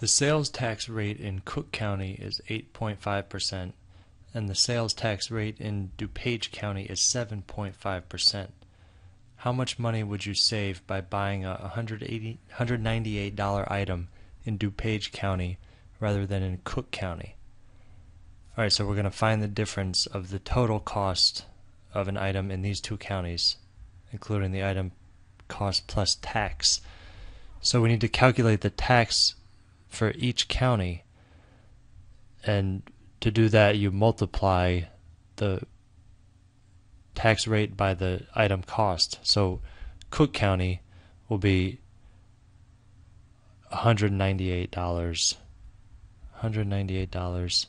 The sales tax rate in Cook County is 8.5%, and the sales tax rate in DuPage County is 7.5%. How much money would you save by buying a $180, $198 item in DuPage County rather than in Cook County? Alright, so we're going to find the difference of the total cost of an item in these two counties, including the item cost plus tax. So we need to calculate the tax for each county. And to do that, you multiply the tax rate by the item cost. So Cook County will be $198. $198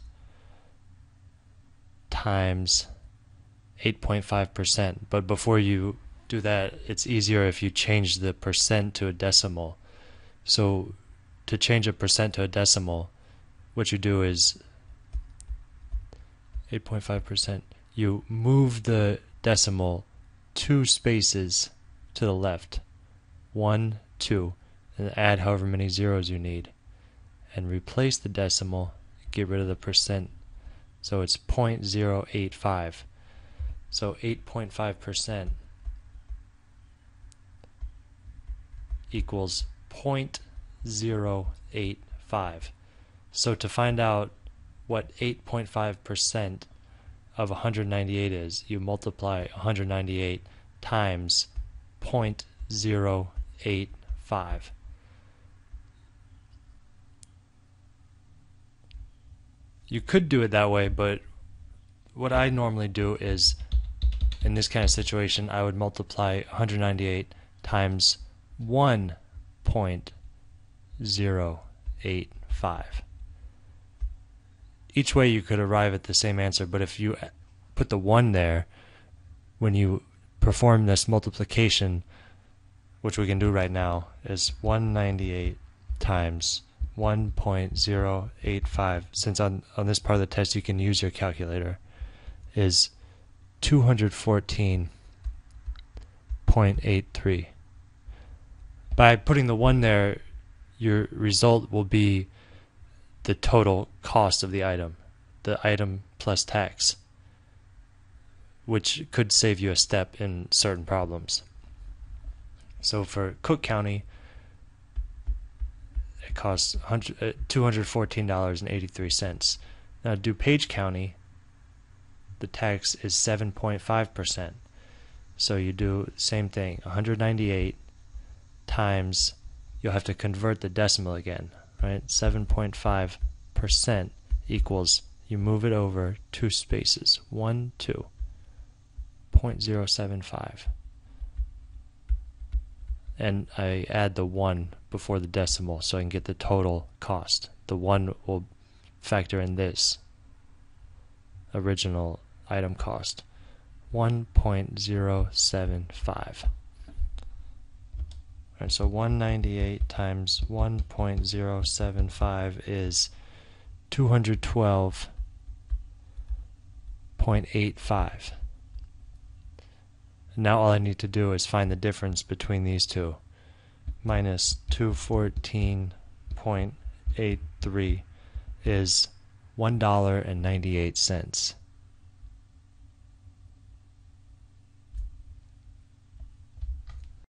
times 8.5%. But before you do that, it's easier if you change the percent to a decimal. So to change a percent to a decimal, what you do is 8.5%. You move the decimal two spaces to the left, one, two, and add however many zeros you need, and replace the decimal. Get rid of the percent, so it's 0.085. So 8.5% equals 0.085. So to find out what 8.5% of 198 is, you multiply 198 times 0.085. You could do it that way, but what I normally do is in this kind of situation, I would multiply 198 times 1.085. Each way you could arrive at the same answer, but if you put the 1 there, when you perform this multiplication, which we can do right now, is 198 times 1.085. Since on, on this part of the test you can use your calculator, is 214.83. By putting the 1 there, your result will be the total cost of the item, the item plus tax, which could save you a step in certain problems. So for Cook County, it costs $214.83. Uh, now DuPage County, the tax is 7.5%. So you do same thing, 198 times, you'll have to convert the decimal again, right? 7.5% equals, you move it over two spaces, 1, 2, 0.075. And I add the 1 before the decimal so I can get the total cost. The 1 will factor in this original item cost 1.075. So 198 times 1.075 is 212.85. Now all I need to do is find the difference between these two. Minus 214.83 is $1.98.